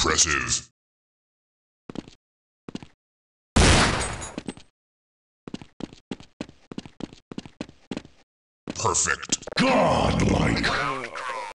Impressive. Perfect. Godlike.